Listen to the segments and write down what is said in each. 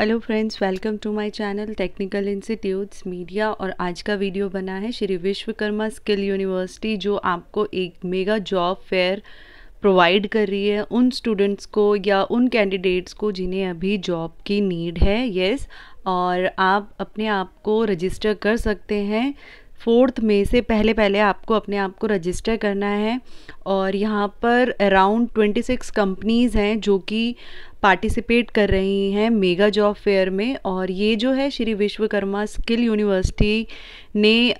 Hello friends welcome to my channel technical institutes media और आज का वीडियो बना है श्री विश्वकर्मा स्किल यूनिवर्सिटी जो आपको एक मेगा जॉब फेयर प्रोवाइड कर रही है उन स्टूडेंट्स को या उन कैंडिडेट्स को जिन्हें अभी जॉब की नीड है यस और आप अपने आप को रजिस्टर कर सकते हैं। फोर्थ मे से पहले पहले आपको अपने आप को रजिस्टर करना है। और यहाँ पर अराउंड ट्वेंटी सिक्स कंपनीज़ हैं जो कि पार्टिसिपेट कर रही हैं मेगा जॉब फेयर में और ये जो है श्री विश्वकर्मा स्किल यूनिवर्सिटी ने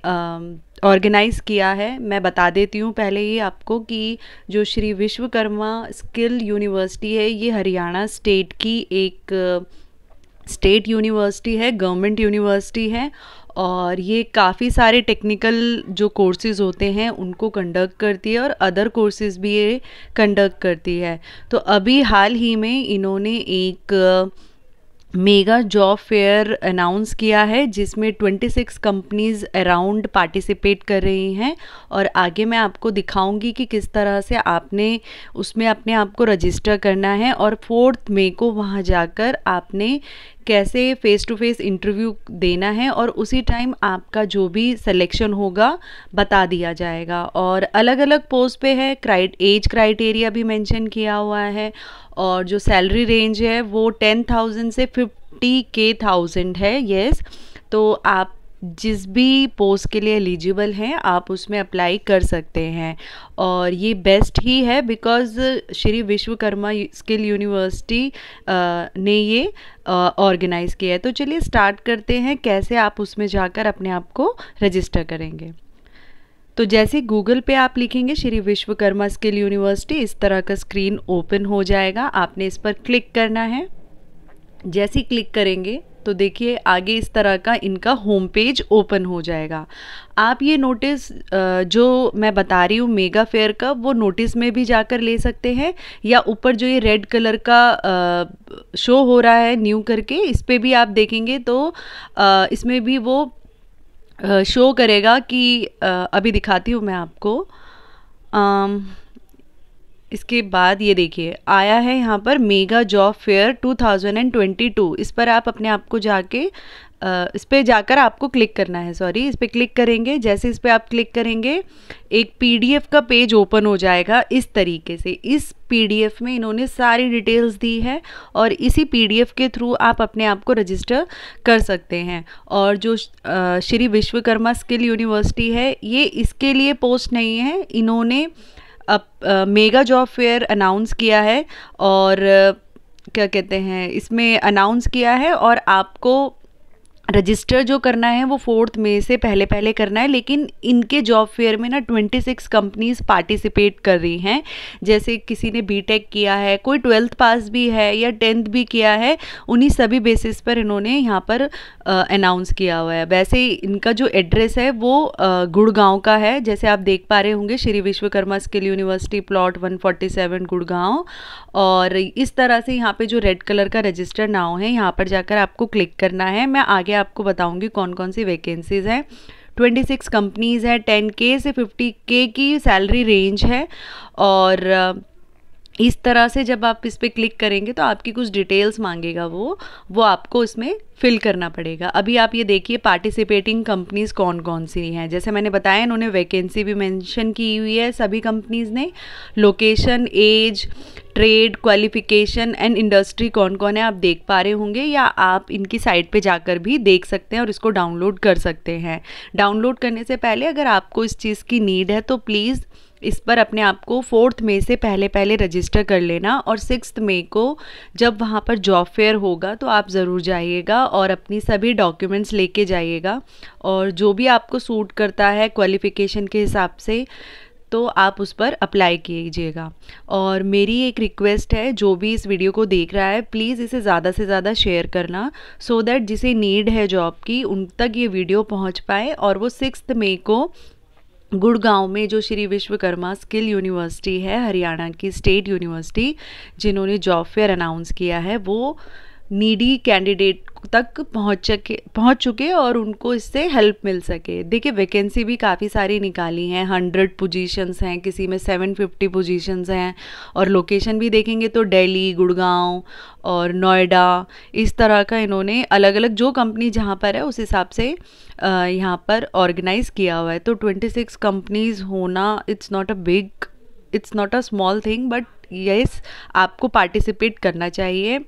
ऑर्गेनाइज़ किया है। मैं बता देती हूँ पहले ये आपको कि जो श्री विश्वकर्मा स्किल यूनिवर्सिटी है, ये हरियाणा स्टेट की एक स्टेट यूनिवर्सिटी है गवर्नमेंट यूनिवर्सिटी है और ये काफ़ी सारे टेक्निकल जो कोर्सेज़ होते हैं, उनको कंडक्ट करती है और अदर कोर्सेज़ भी ये कंडक्ट करती है। तो अभी हाल ही में इन्होंने एक मेगा जॉब फेयर अनाउंस किया है, जिसमें 26 कंपनीज़ अराउंड पार्टिसिपेट कर रही हैं। और आगे मैं आपको दिखाऊँगी कि किस तरह से आपने उसमें अपने आप को रजिस्टर करना है और फोर्थ मे को वहाँ जाकर आपने कैसे फ़ेस टू फेस इंटरव्यू देना है और उसी टाइम आपका जो भी सिलेक्शन होगा बता दिया जाएगा। और अलग अलग पोस्ट पे है क्राइट एज क्राइटेरिया भी मेंशन किया हुआ है और जो सैलरी रेंज है वो टेन थाउज़ेंड से फिफ्टी के थाउज़ेंड है येस तो आप जिस भी पोस्ट के लिए एलिजिबल हैं, आप उसमें अप्लाई कर सकते हैं। और ये बेस्ट ही है because Shri Vishwakarma skill university ने ये ऑर्गेनाइज़ किया है। तो चलिए स्टार्ट करते हैं, कैसे आप उसमें जाकर अपने आप को रजिस्टर करेंगे। तो जैसे गूगल पे आप लिखेंगे श्री विश्वकर्मा स्किल यूनिवर्सिटी इस तरह का स्क्रीन ओपन हो जाएगा। आपने इस पर क्लिक करना है। जैसे क्लिक करेंगे तो देखिए आगे इस तरह का इनका होम पेज ओपन हो जाएगा। आप ये नोटिस जो मैं बता रही हूँ मेगा फेयर का, वो नोटिस में भी जाकर ले सकते हैं, या ऊपर जो ये रेड कलर का शो हो रहा है न्यू करके, इस पर भी आप देखेंगे तो इसमें भी वो शो करेगा कि अभी दिखाती हूँ मैं आपको। इसके बाद ये देखिए, आया है यहाँ पर मेगा जॉब फेयर 2022 इस पर आप अपने आप को जाके इस पर जाकर आपको क्लिक करना है, सॉरी, इस पर क्लिक करेंगे। जैसे इस पर आप क्लिक करेंगे, एक पीडीएफ का पेज ओपन हो जाएगा इस तरीके से। इस पीडीएफ में इन्होंने सारी डिटेल्स दी है और इसी पीडीएफ के थ्रू आप अपने आप को रजिस्टर कर सकते हैं। और जो श्री विश्वकर्मा स्किल यूनिवर्सिटी है, ये इसके लिए पोस्ट नहीं है। इन्होंने अब मेगा जॉब फेयर अनाउंस किया है और क्या कहते हैं, इसमें अनाउंस किया है और आपको रजिस्टर जो करना है, वो फोर्थ मे से पहले पहले करना है, लेकिन इनके जॉब फेयर में ना ट्वेंटी सिक्स कंपनीज़ पार्टिसिपेट कर रही हैं। जैसे किसी ने बीटेक किया है, कोई ट्वेल्थ पास भी है या टेंथ भी किया है, उन्हीं सभी बेसिस पर इन्होंने यहाँ पर अनाउंस किया हुआ है। वैसे इनका जो एड्रेस है, वो गुड़गांव का है। जैसे आप देख पा रहे होंगे, Shri Vishwakarma skill university plot one Gurgaon. और इस तरह से यहाँ पे जो रेड कलर का रजिस्टर नाव है, यहाँ पर जाकर आपको क्लिक करना है। मैं आगे आपको बताऊँगी कौन कौन सी वैकेंसीज़ हैं। ट्वेंटी सिक्स कंपनीज़ है टेन के से फिफ्टी के की सैलरी रेंज है और इस तरह से जब आप इस पर क्लिक करेंगे तो आपकी कुछ डिटेल्स मांगेगा वो वो आपको इसमें फिल करना पड़ेगा। अभी आप ये देखिए पार्टिसिपेटिंग कंपनीज़ कौन कौन सी हैं? जैसे मैंने बताया, इन्होंने वैकेंसी भी मेंशन की हुई है सभी कंपनीज़ ने। Location age trade qualification and industry कौन कौन है आप देख पा रहे होंगे या आप इनकी साइट पे जाकर भी देख सकते हैं और इसको डाउनलोड कर सकते हैं। डाउनलोड करने से पहले अगर आपको इस चीज़ की नीड है तो प्लीज़ इस पर अपने आप को फोर्थ मे से पहले पहले रजिस्टर कर लेना और सिक्स मे को जब वहाँ पर जॉब फेयर होगा तो आप ज़रूर जाइएगा और अपनी सभी डॉक्यूमेंट्स लेके जाइएगा। और जो भी आपको सूट करता है क्वालिफ़िकेशन के हिसाब से तो आप उस पर अप्लाई कीजिएगा। और मेरी एक रिक्वेस्ट है, जो भी इस वीडियो को देख रहा है प्लीज़ इसे ज़्यादा से ज़्यादा शेयर करना सो so दैट जिसे नीड है जॉब की, उन तक ये वीडियो पहुँच पाए। और वो सिक्स मई को गुड़गांव में जो श्री विश्वकर्मा स्किल यूनिवर्सिटी है, हरियाणा की स्टेट यूनिवर्सिटी, जिन्होंने जॉब फेयर अनाउंस किया है, वो नीडी कैंडिडेट तक पहुँच सके, पहुँच चुके और उनको इससे हेल्प मिल सके। देखिए वैकेंसी भी काफ़ी सारी निकाली हैं। हंड्रेड पोजीशंस हैं, किसी में सेवन फिफ्टी पोजीशंस हैं। और लोकेशन भी देखेंगे तो दिल्ली गुड़गांव और नोएडा इस तरह का इन्होंने अलग अलग जो कंपनी जहाँ पर है, उस हिसाब से यहाँ पर ऑर्गेनाइज किया हुआ है। तो ट्वेंटी सिक्स कंपनीज़ होना it's not a big it's not a small thing but yes आपको पार्टिसिपेट करना चाहिए।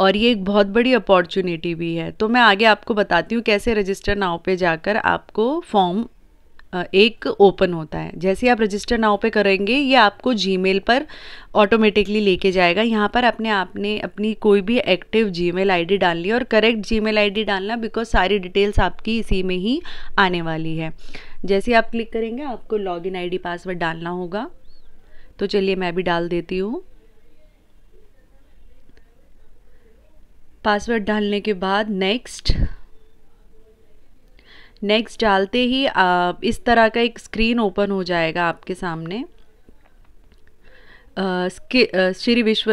और ये एक बहुत बड़ी अपॉर्चुनिटी भी है। तो मैं आगे आपको बताती हूँ कैसे रजिस्टर नाव पे जाकर आपको फॉर्म एक ओपन होता है। जैसे आप रजिस्टर नाव पे करेंगे, ये आपको जीमेल पर ऑटोमेटिकली लेके जाएगा। यहाँ पर अपने आपने अपनी कोई भी एक्टिव जीमेल आईडी डालनी और करेक्ट जीमेल आईडी डालना बिकॉज़ सारी डिटेल्स आपकी इसी में ही आने वाली है। जैसे आप क्लिक करेंगे, आपको लॉगिन आईडी पासवर्ड डालना होगा। तो चलिए मैं भी डाल देती हूँ। पासवर्ड डालने के बाद नेक्स्ट नेक्स्ट डालते ही आप इस तरह का एक स्क्रीन ओपन हो जाएगा आपके सामने। श्री विश्व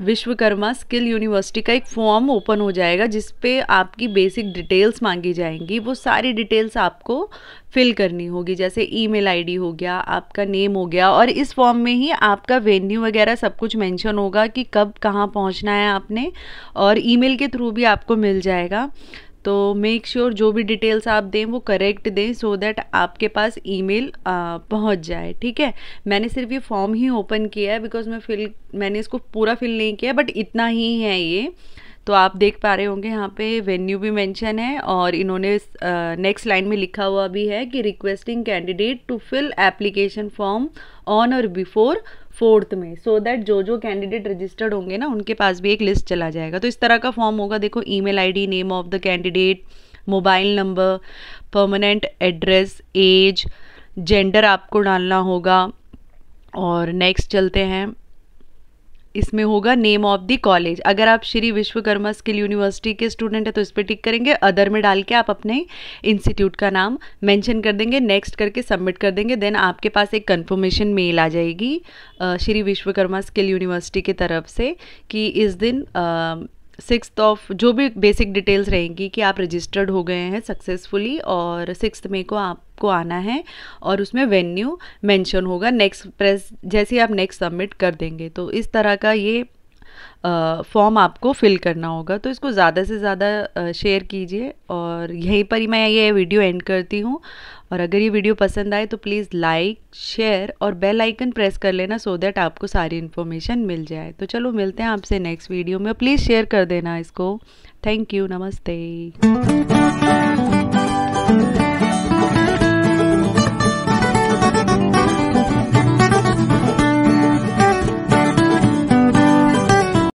विश्वकर्मा स्किल यूनिवर्सिटी का एक फॉर्म ओपन हो जाएगा, जिस पे आपकी बेसिक डिटेल्स मांगी जाएँगी। वो सारी डिटेल्स आपको फिल करनी होगी, जैसे ईमेल आईडी हो गया, आपका नेम हो गया, और इस फॉर्म में ही आपका वेन्यू वगैरह सब कुछ मेंशन होगा कि कब कहाँ पहुँचना है आपने, और ईमेल के थ्रू भी आपको मिल जाएगा। तो मेक श्योर sure जो भी डिटेल्स आप दें, वो करेक्ट दें सो so दैट आपके पास ईमेल पहुँच जाए, ठीक है? मैंने सिर्फ़ ये फॉर्म ही ओपन किया है बिकॉज़ मैं फिल मैंने इसको पूरा फिल नहीं किया बट इतना ही है ये। तो आप देख पा रहे होंगे यहाँ पे वेन्यू भी मेंशन है और इन्होंने नेक्स्ट लाइन में लिखा हुआ भी है कि requesting candidate to fill application form on और बिफोर फोर्थ में सो so दैट जो जो कैंडिडेट रजिस्टर्ड होंगे ना, उनके पास भी एक लिस्ट चला जाएगा। तो इस तरह का फॉर्म होगा, देखो email ID name of the candidate mobile number permanent address age gender आपको डालना होगा। और नेक्स्ट चलते हैं। इसमें होगा नेम ऑफ़ द कॉलेज अगर आप श्री विश्वकर्मा स्किल यूनिवर्सिटी के स्टूडेंट हैं तो इस पर टिक करेंगे। अदर में डाल के आप अपने इंस्टीट्यूट का नाम मेंशन कर देंगे नेक्स्ट करके सबमिट कर देंगे देन आपके पास एक कंफर्मेशन मेल आ जाएगी श्री विश्वकर्मा स्किल यूनिवर्सिटी की तरफ़ से कि इस दिन सिक्स ऑफ़ जो भी बेसिक डिटेल्स रहेंगी कि आप रजिस्टर्ड हो गए हैं सक्सेसफुली और सिक्स मे को आपको आना है और उसमें वेन्यू मेंशन होगा। नेक्स्ट प्रेस जैसे आप नेक्स्ट सबमिट कर देंगे तो इस तरह का ये फॉर्म आपको फिल करना होगा तो इसको ज़्यादा से ज़्यादा शेयर कीजिए और यहीं पर ही मैं ये वीडियो एंड करती हूँ। और अगर ये वीडियो पसंद आए तो प्लीज़ लाइक शेयर और बेल आइकन प्रेस कर लेना सो दैट आपको सारी इन्फॉर्मेशन मिल जाए। तो चलो मिलते हैं आपसे नेक्स्ट वीडियो में प्लीज़ शेयर कर देना इसको। थैंक यू नमस्ते।